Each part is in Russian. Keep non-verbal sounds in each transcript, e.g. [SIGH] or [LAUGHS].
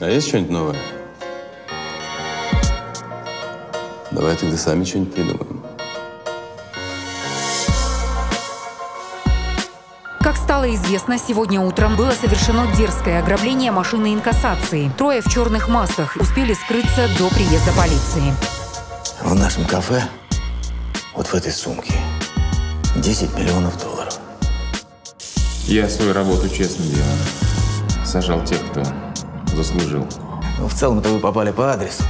А есть что-нибудь новое? Давай тогда сами что-нибудь придумаем. Как стало известно, сегодня утром было совершено дерзкое ограбление машины инкассации. Трое в черных масках успели скрыться до приезда полиции. В нашем кафе, вот в этой сумке, 10 миллионов долларов. Я свою работу честно делал. Сажал тех, кто заслужил. Ну, в целом-то вы попали по адресу.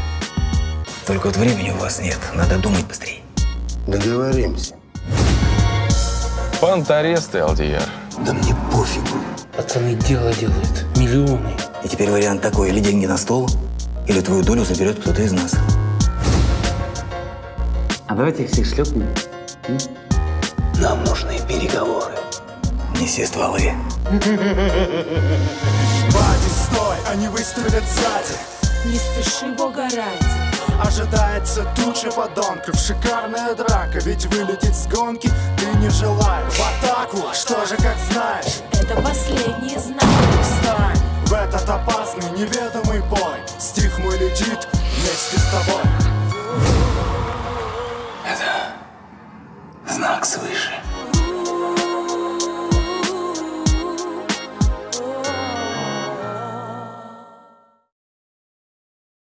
Только вот времени у вас нет. Надо думать быстрее. Договоримся. Пант аресты, Алдияр. Да мне пофигу. Пацаны дело делают. Миллионы. И теперь вариант такой. Или деньги на стол, или твою долю заберет кто-то из нас. А давайте их всех шлепнем. Нам нужны переговоры. Неси стволы. [LAUGHS] Они выстрелят сзади Не спеши, бога ради. Ожидается туча подонков Шикарная драка, ведь вылететь с гонки Ты не желаешь В атаку, что же как знаешь Это последний знак. Встань в этот опасный неведомый бой Стих мой летит вместе с тобой Знак свыше.